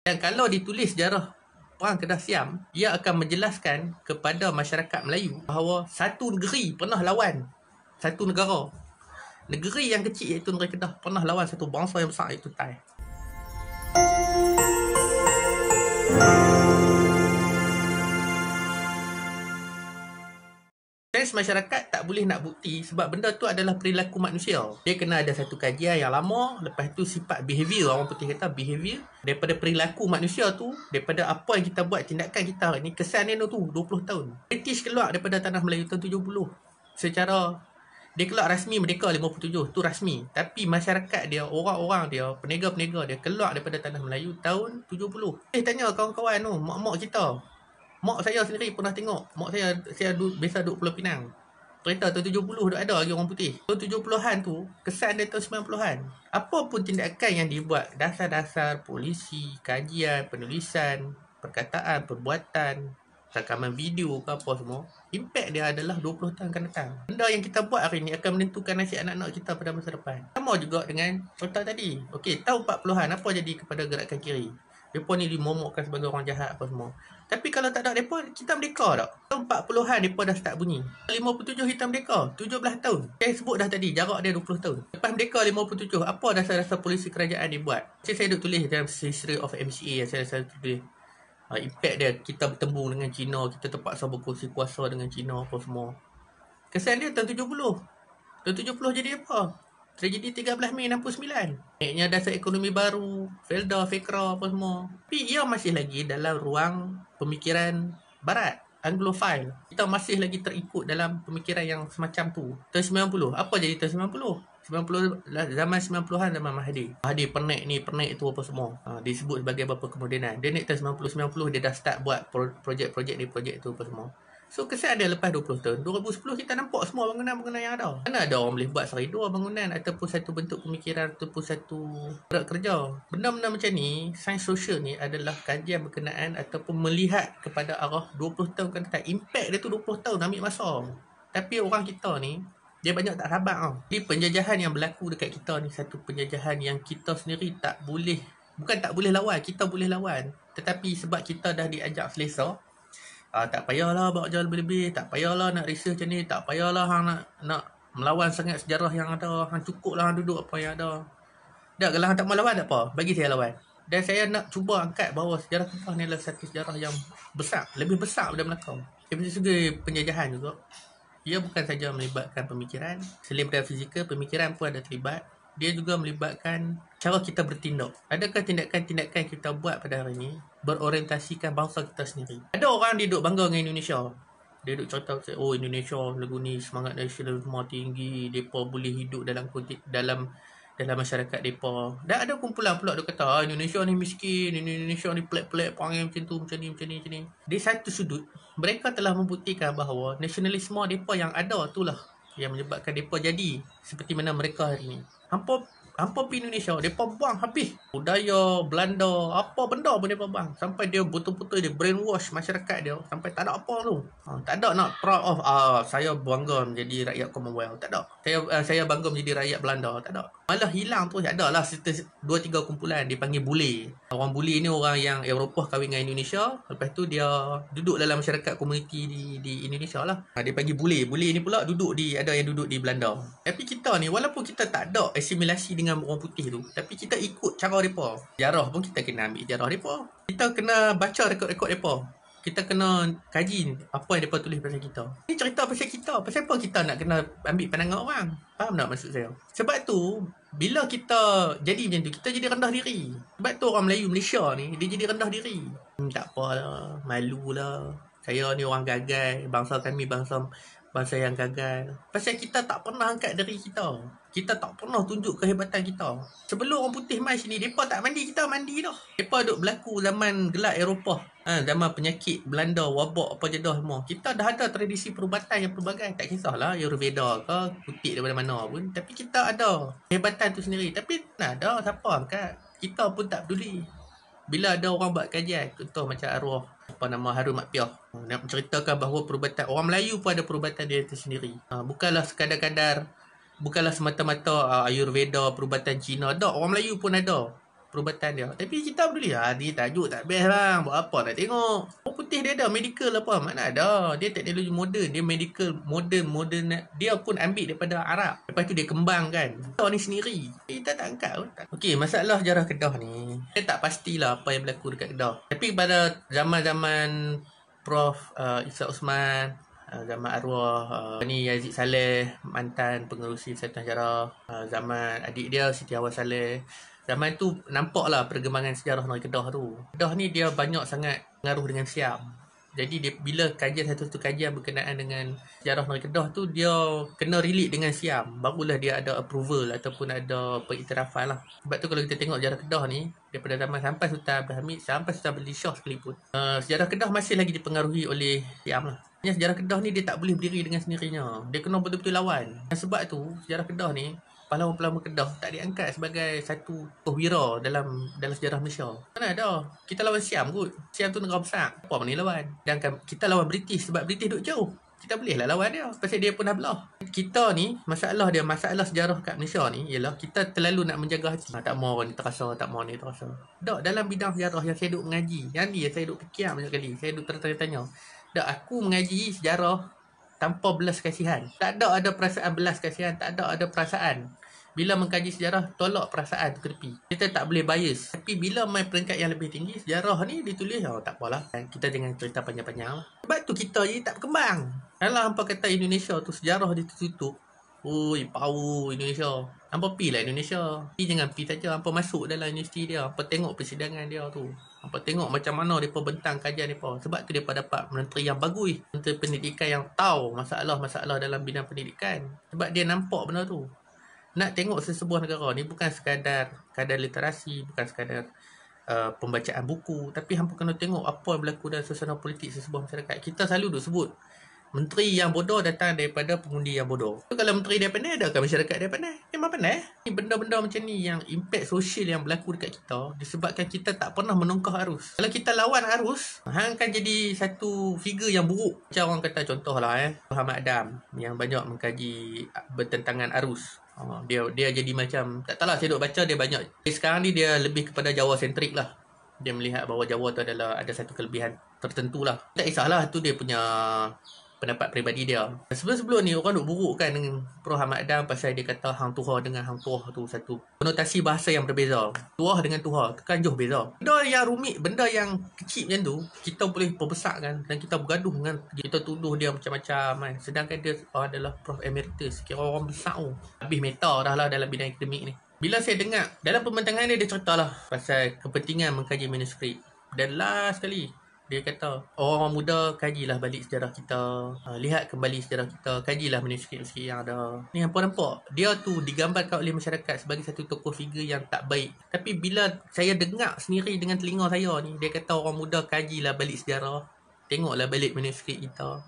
Dan kalau ditulis sejarah Perang Kedah Siam, ia akan menjelaskan kepada masyarakat Melayu bahawa satu negeri pernah lawan satu negara. Negeri yang kecil iaitu negeri Kedah pernah lawan satu bangsa yang besar iaitu Thai. Sains masyarakat tak boleh nak bukti sebab benda tu adalah perilaku manusia. Dia kena ada satu kajian yang lama, lepas tu sifat behavior, orang putih kata behavior. Daripada perilaku manusia tu, daripada apa yang kita buat, tindakan kita hari ni, kesan dia tu 20 tahun. British keluar daripada tanah Melayu tahun 70. Secara, dia keluar rasmi merdeka 57, tu rasmi. Tapi masyarakat dia, orang-orang dia, penega-penega dia keluar daripada tanah Melayu tahun 70. Eh tanya kawan-kawan tu, mak-mak kita, Mak saya sendiri pernah tengok. Mak saya saya duduk, biasa duduk Pulau Pinang. Kereta tahun 70 duduk ada lagi orang putih. Tahun 70-an tu, kesan dia tahun 90-an. Apa pun tindakan yang dibuat, dasar-dasar polisi, kajian, penulisan, perkataan, perbuatan, rakaman video ke apa semua, impact dia adalah 20 tahun akan datang. Benda yang kita buat hari ni akan menentukan nasib anak-anak kita pada masa depan. Sama juga dengan contoh tadi. Okey, tahun 40-an apa jadi kepada gerakan kiri? Mereka ni dimomokkan sebagai orang jahat apa semua. Tapi kalau tak ada mereka, kita merdeka tak? Tahun 40-an mereka dah start bunyi. 57 kita merdeka. 17 tahun. Saya sebut dah tadi, jarak dia 20 tahun. Lepas merdeka 57, apa dasar-dasar polisi kerajaan dia buat? Saya, saya duk tulis dalam History of MCA yang saya, saya tulis. Uh, impact dia, kita bertemu dengan Cina, kita terpaksa berkursi kuasa dengan Cina apa semua. Kesan dia tahun 70. Tahun 70 jadi apa? Tragedi 13 Mei 69. Naiknya dasar ekonomi baru, Felda, Fekra apa semua. Tapi ia masih lagi dalam ruang pemikiran barat. Anglophile. Kita masih lagi terikut dalam pemikiran yang semacam tu. Tahun 90. Apa jadi tahun 90? 90 zaman 90-an zaman Mahathir. Mahathir pernik ni, pernik tu apa semua. Ha, disebut sebagai apa kemudian. Dia naik tahun 90 90 dia dah start buat projek-projek ni, projek tu apa semua. So kesan dia lepas 20 tahun 2010 kita nampak semua bangunan-bangunan yang ada. Mana ada orang boleh buat sehari dua bangunan Ataupun satu bentuk pemikiran Ataupun satu berat kerja. Benda-benda macam ni Sains sosial ni adalah kajian berkenaan Ataupun melihat kepada arah 20 tahun kan datang Impact dia tu 20 tahun ambil masa. Tapi orang kita ni dia banyak tak sabar tau. Jadi penjajahan yang berlaku dekat kita ni Satu penjajahan yang kita sendiri tak boleh Bukan tak boleh lawan Kita boleh lawan. Tetapi sebab kita dah diajak selesa uh, tak payahlah bawa jauh lebih-lebih tak payahlah nak research macam ni tak payahlah hang nak nak melawan sangat sejarah yang ada. Hang cukuplah hang duduk apa yang ada. Dah kalau hang tak mau lawan tak apa. Bagi saya lawan. Dan saya nak cuba angkat bahawa sejarah kita ni adalah satu sejarah yang besar lebih besar daripada Melaka. Dari segi penjajahan juga. Ia bukan saja melibatkan pemikiran selain daripada fizikal pemikiran pun ada terlibat dia juga melibatkan cara kita bertindak. Adakah tindakan-tindakan kita buat pada hari ini berorientasikan bangsa kita sendiri? Ada orang dia duduk bangga dengan Indonesia. Dia duduk cerita, oh Indonesia lagu ni semangat nasional semua tinggi. Mereka boleh hidup dalam dalam dalam masyarakat mereka. Dan ada kumpulan pula dia kata, ah, Indonesia ni miskin, Indonesia ni pelik-pelik, panggil macam tu, macam ni, macam ni, macam ni. Di satu sudut, mereka telah membuktikan bahawa nasionalisme mereka yang ada itulah yang menyebabkan mereka jadi seperti mana mereka hari ini. Hampa Hampa pergi Indonesia, mereka buang habis. Budaya, Belanda, apa benda pun mereka buang. Sampai dia betul-betul dia brainwash masyarakat dia. Sampai tak ada apa tu. Ha, tak ada nak proud of, ah, saya bangga menjadi rakyat Commonwealth. Tak ada. Saya uh, saya bangga menjadi rakyat Belanda. Tak ada. Malah hilang tu. Ada lah dua tiga kumpulan. Dia panggil bule. Orang bule ni orang yang Eropah kahwin dengan Indonesia. Lepas tu dia duduk dalam masyarakat komuniti di, di Indonesia lah. Ha, dia panggil bule. Bule ni pula duduk di, ada yang duduk di Belanda. Tapi kita ni, walaupun kita tak ada asimilasi dengan orang putih tu tapi kita ikut cara depa jarah pun kita kena ambil jarah depa kita kena baca rekod-rekod depa kita kena kaji apa yang depa tulis pasal kita. Ni cerita pasal kita. Pasal apa kita nak kena ambil pandangan orang? Faham tak maksud saya? Sebab tu bila kita jadi macam tu kita jadi rendah diri. Sebab tu orang Melayu Malaysia ni dia jadi rendah diri. Hmm, tak apalah. Malu lah saya ni orang gagal. Bangsa kami bangsa bangsa yang gagal pasal kita tak pernah angkat diri kita kita tak pernah tunjuk kehebatan kita. Sebelum orang putih mai sini, mereka tak mandi, kita mandi dah. Mereka duk berlaku zaman gelap Eropah. Ha, zaman penyakit Belanda, wabak apa je dah semua. Kita dah ada tradisi perubatan yang pelbagai. Tak kisahlah, Ayurveda ke, kutik daripada mana pun. Tapi kita ada kehebatan tu sendiri. Tapi nak ada siapa angkat. Kita pun tak peduli. Bila ada orang buat kajian, contoh macam arwah apa nama Harun Makpiah nak menceritakan bahawa perubatan orang Melayu pun ada perubatan dia sendiri. Ha, bukanlah sekadar-kadar bukanlah semata-mata uh, Ayurveda perubatan Cina ada. Orang Melayu pun ada perubatan dia. Tapi kita peduli. Ha, dia tajuk tak best bang. Buat apa nak tengok. Orang putih dia ada medical apa. Mana ada. Dia teknologi moden. Dia medical moden. Moden. Dia pun ambil daripada Arab. Lepas tu dia kembangkan. Kita ni sendiri. Kita tak angkat pun. Okey, masalah sejarah Kedah ni. Saya tak pastilah apa yang berlaku dekat Kedah. Tapi pada zaman-zaman Prof. Uh, Isa Osman, uh, zaman arwah uh, ni Yazid Saleh mantan pengerusi Persatuan Sejarah uh, zaman adik dia Siti Awal Saleh zaman tu nampaklah perkembangan sejarah Negeri Kedah tu. Kedah ni dia banyak sangat pengaruh dengan Siam. Jadi dia, bila kajian satu-satu kajian berkenaan dengan sejarah Negeri Kedah tu dia kena relate dengan Siam. Barulah dia ada approval ataupun ada pengiktirafan lah. Sebab tu kalau kita tengok sejarah Kedah ni daripada zaman sampai Sultan Abdul Hamid sampai Sultan Abdul Shah sekalipun uh, sejarah Kedah masih lagi dipengaruhi oleh Siam lah. Sejarah Kedah ni dia tak boleh berdiri dengan sendirinya. Dia kena betul-betul lawan. Dan sebab tu sejarah Kedah ni pahlawan-pahlawan Kedah tak diangkat sebagai satu perwira dalam dalam sejarah Malaysia. Mana ada? Kita lawan Siam kot. Siam tu negara besar. Apa mana lawan? Dan kita lawan British sebab British duduk jauh. Kita boleh lah lawan dia. Pasal dia pun dah belah. Kita ni, masalah dia, masalah sejarah kat Malaysia ni, ialah kita terlalu nak menjaga hati. Ha, tak mau ni terasa, tak mau ni terasa. Tak, dalam bidang sejarah yang saya duduk mengaji, yang ni saya duduk fikir banyak kali. Saya duduk tertanya-tanya. Tak aku mengaji sejarah tanpa belas kasihan. Tak ada ada perasaan belas kasihan, tak ada ada perasaan. Bila mengkaji sejarah, tolak perasaan ke tepi. Kita tak boleh bias. Tapi bila main peringkat yang lebih tinggi, sejarah ni ditulis, oh tak apalah. Kita jangan cerita panjang-panjang lah. Sebab tu kita je tak berkembang. Kalau hampa kata Indonesia tu sejarah ditutup, Ui, power Indonesia. Hampa pi lah Indonesia. Pi jangan pi saja. Hampa masuk dalam universiti dia. Hampa tengok persidangan dia tu. Hampa tengok macam mana mereka bentang kajian mereka. Sebab tu mereka dapat menteri yang bagus. Menteri pendidikan yang tahu masalah-masalah dalam bidang pendidikan. Sebab dia nampak benda tu. Nak tengok sesebuah negara ni bukan sekadar kadar literasi. Bukan sekadar uh, pembacaan buku. Tapi hampa kena tengok apa yang berlaku dalam suasana politik sesebuah masyarakat. Kita selalu duk sebut Menteri yang bodoh datang daripada pengundi yang bodoh. So, kalau menteri dia pandai, adakah masyarakat dia pandai? Memang pandai. Ni benda-benda macam ni yang impact sosial yang berlaku dekat kita disebabkan kita tak pernah menongkah arus. Kalau kita lawan arus, hang akan jadi satu figure yang buruk. Macam orang kata contohlah eh, Muhammad Adam yang banyak mengkaji bertentangan arus. Dia dia jadi macam tak tahulah saya duk baca dia banyak. Sekarang ni dia lebih kepada Jawa sentrik lah. Dia melihat bahawa Jawa tu adalah ada satu kelebihan tertentu lah. Tak kisahlah tu dia punya pendapat peribadi dia. Sebelum-sebelum ni orang duk buruk kan dengan Prof. Ahmad Adam pasal dia kata hang tuha dengan hang tuha tu satu konotasi bahasa yang berbeza. Tuha dengan tuha tu kan jauh beza. Benda yang rumit, benda yang kecil macam tu, kita boleh perbesarkan dan kita bergaduh dengan kita tuduh dia macam-macam kan. Sedangkan dia adalah Prof. Emeritus, kira orang besar tu. Habis meta dah lah dalam bidang akademik ni. Bila saya dengar dalam pembentangan dia dia ceritalah pasal kepentingan mengkaji manuskrip. Dan last sekali dia kata orang muda kajilah balik sejarah kita uh, lihat kembali sejarah kita kajilah manuskrip-manuskrip yang ada ni hampa nampak dia tu digambarkan oleh masyarakat sebagai satu tokoh figure yang tak baik tapi bila saya dengar sendiri dengan telinga saya ni dia kata orang muda kajilah balik sejarah tengoklah balik manuskrip kita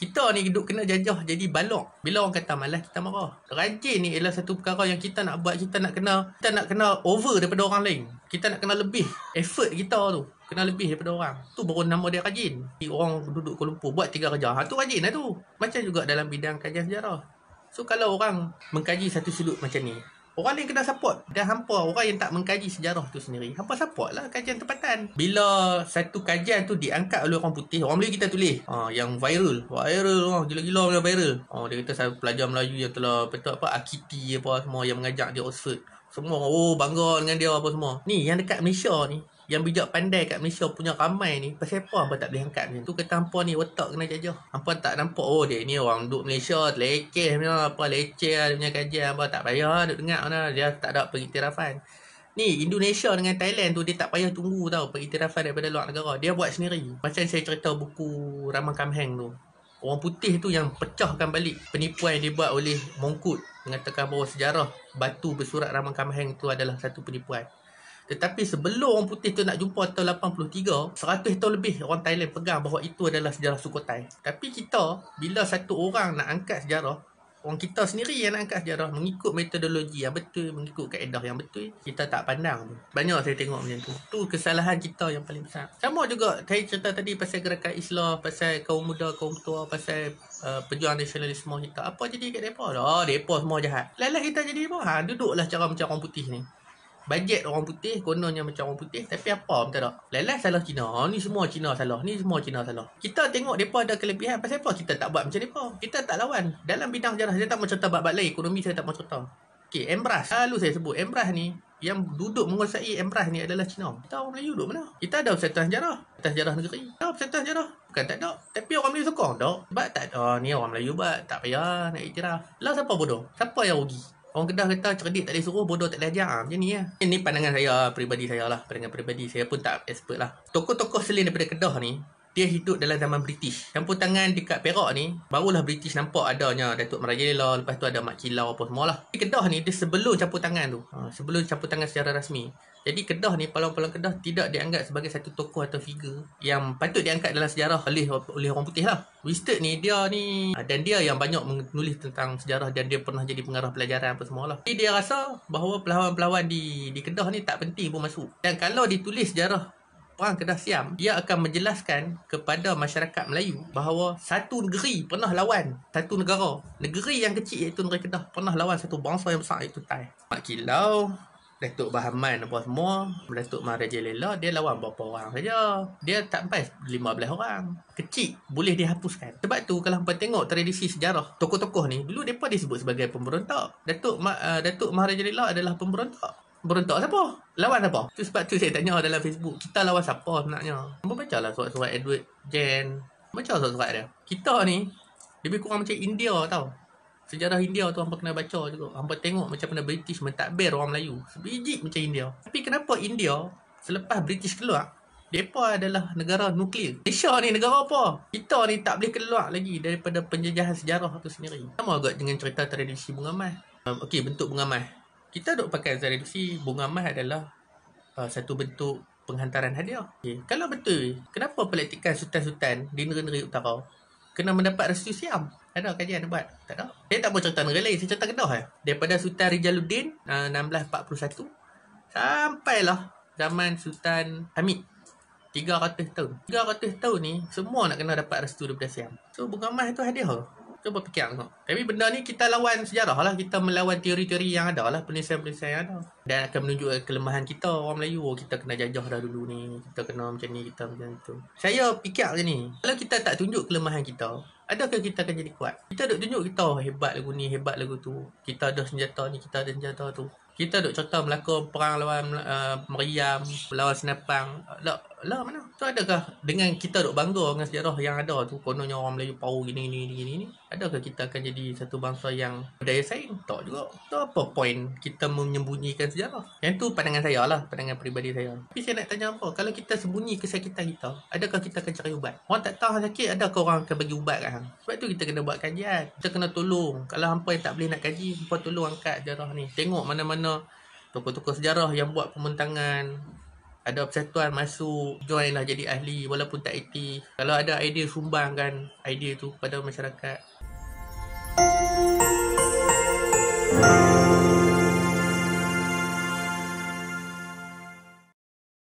kita ni duduk kena jajah jadi balok. Bila orang kata malas kita marah. Rajin ni ialah satu perkara yang kita nak buat kita nak kena kita nak kena over daripada orang lain. Kita nak kena lebih effort kita tu. Kena lebih daripada orang. Tu baru nama dia rajin. Orang duduk Kuala Lumpur buat tiga kerja. Ha, tu rajin lah tu. Macam juga dalam bidang kajian sejarah. So kalau orang mengkaji satu sudut macam ni, Orang lain kena support Dan hampa orang yang tak mengkaji sejarah tu sendiri Hampa support lah kajian tempatan Bila satu kajian tu diangkat oleh orang putih Orang Melayu kita tulis ha, Yang viral Viral oh, Gila-gila punya viral oh, Dia kata saya pelajar Melayu yang telah Betul apa Akiti apa semua Yang mengajak dia Oxford Semua oh bangga dengan dia apa semua Ni yang dekat Malaysia ni yang bijak pandai kat Malaysia punya ramai ni pasal apa hampa tak boleh angkat macam tu kata hampa ni otak kena jajah. Hampa tak nampak oh dia ni orang duduk Malaysia leceh punya apa leceh lah dia punya kajian. Hampa tak payah duduk dengar mana dia tak ada pengiktirafan. Ni Indonesia dengan Thailand tu dia tak payah tunggu tau pengiktirafan daripada luar negara. Dia buat sendiri. Macam saya cerita buku Ramang Kamheng tu. Orang putih tu yang pecahkan balik penipuan yang dibuat oleh Mongkut. Mengatakan bahawa sejarah batu bersurat Ramang Kamheng tu adalah satu penipuan. Tetapi sebelum orang putih tu nak jumpa tahun 83, 100 tahun lebih orang Thailand pegang bahawa itu adalah sejarah Sukhothai. Tapi kita, bila satu orang nak angkat sejarah, orang kita sendiri yang nak angkat sejarah mengikut metodologi yang betul, mengikut kaedah yang betul, kita tak pandang. Banyak saya tengok macam tu. Tu kesalahan kita yang paling besar. Sama juga saya cerita tadi pasal gerakan Islam, pasal kaum muda, kaum tua, pasal uh, pejuang nasionalisme kita. Apa jadi kat mereka? Oh, mereka semua jahat. Lelah kita jadi apa? Ha, duduklah cara macam orang putih ni. Bajet orang putih, kononnya macam orang putih. Tapi apa pun tak. Lelah salah Cina. Oh, ni semua Cina salah. Ni semua Cina salah. Kita tengok mereka ada kelebihan. Pasal apa kita tak buat macam mereka? Kita tak lawan. Dalam bidang sejarah, saya tak mau cerita bab-bab lain. Ekonomi saya tak mau cerita. Okay, Embras. Selalu saya sebut. Embras ni, yang duduk menguasai Embras ni adalah Cina. Kita orang Melayu duduk mana? Kita ada persatuan sejarah. Persatuan sejarah negeri. Ada persatuan sejarah. Bukan tak ada. Tapi orang Melayu sokong tak? Sebab tak ada. Ni orang Melayu buat. Tak payah nak iktiraf. Lah siapa bodoh? Siapa yang rugi? Orang Kedah kata cerdik tak boleh suruh, bodoh tak boleh ajar. Macam ni lah. Ini pandangan saya, peribadi saya lah. Pandangan peribadi. Saya pun tak expert lah. Tokoh-tokoh selain daripada Kedah ni, dia hidup dalam zaman British. Campur tangan dekat Perak ni, barulah British nampak adanya Datuk Merajalela, lepas tu ada Mak Kilau apa semua lah. Kedah ni, dia sebelum campur tangan tu. Ha, sebelum campur tangan secara rasmi. Jadi Kedah ni, pahlawan-pahlawan Kedah tidak dianggap sebagai satu tokoh atau figure yang patut diangkat dalam sejarah oleh oleh orang putih lah. Winston ni, dia ni, dan dia yang banyak menulis tentang sejarah dan dia pernah jadi pengarah pelajaran apa semua lah. Jadi dia rasa bahawa pahlawan-pahlawan di, di Kedah ni tak penting pun masuk. Dan kalau ditulis sejarah perang Kedah Siam, dia akan menjelaskan kepada masyarakat Melayu bahawa satu negeri pernah lawan satu negara. Negeri yang kecil iaitu negeri Kedah pernah lawan satu bangsa yang besar iaitu Thai. Mak Kilau, Datuk Bahaman apa semua, Datuk Maharaja Lela, dia lawan berapa orang saja. Dia tak sampai 15 orang. Kecil, boleh dihapuskan. Sebab tu kalau hampa tengok tradisi sejarah tokoh-tokoh ni, dulu mereka disebut sebagai pemberontak. Datuk uh, Datuk Maharaja Lela adalah pemberontak. Berontak siapa? Lawan siapa? Tu sebab tu saya tanya dalam Facebook. Kita lawan siapa sebenarnya? Apa baca lah surat-surat Edward Jen. Baca surat-surat dia. Kita ni, lebih kurang macam India tau. Sejarah India tu hampa kena baca juga. Hampa tengok macam mana British mentadbir orang Melayu. Sebiji macam India. Tapi kenapa India, selepas British keluar, mereka adalah negara nuklear. Malaysia ni negara apa? Kita ni tak boleh keluar lagi daripada penjajahan sejarah tu sendiri. Sama agak dengan cerita tradisi bunga mas. Um, Okey, bentuk bunga mas kita duk pakai tradisi bunga emas adalah uh, satu bentuk penghantaran hadiah. Okay. Kalau betul, kenapa pelantikan sultan-sultan di negeri-negeri utara kena mendapat restu Siam? Ada kajian buat? Tak ada. Saya tak mau cerita negeri lain, saya cerita Kedah eh. Daripada Sultan Rijaluddin uh, 1641 sampailah zaman Sultan Hamid 300 tahun. 300 tahun ni semua nak kena dapat restu daripada Siam. So bunga emas tu hadiah. Cuba fikir tengok. Tapi benda ni kita lawan sejarah lah. Kita melawan teori-teori yang ada lah. Penelitian-penelitian yang ada. Dan akan menunjukkan kelemahan kita orang Melayu. Oh, kita kena jajah dah dulu ni. Kita kena macam ni, kita macam tu. Saya fikir macam ni. Kalau kita tak tunjuk kelemahan kita, adakah kita akan jadi kuat? Kita duk tunjuk kita oh, hebat lagu ni, hebat lagu tu. Kita ada senjata ni, kita ada senjata tu. Kita duk cerita melakon perang lawan uh, Meriam, lawan Senapang. Tak, lah mana? Tu adakah dengan kita duk bangga dengan sejarah yang ada tu kononnya orang Melayu power gini gini gini gini adakah kita akan jadi satu bangsa yang berdaya saing? Tak juga. Tu apa point kita menyembunyikan sejarah? Yang tu pandangan saya lah, pandangan peribadi saya. Tapi saya nak tanya apa? Kalau kita sembunyi kesakitan kita, adakah kita akan cari ubat? Orang tak tahu sakit, adakah orang akan bagi ubat kan? Sebab tu kita kena buat kajian. Kita kena tolong. Kalau hampa yang tak boleh nak kaji, hampa tolong angkat sejarah ni. Tengok mana-mana tokoh-tokoh sejarah yang buat pementangan ada persatuan masuk join lah jadi ahli walaupun tak aktif kalau ada idea sumbangkan idea tu kepada masyarakat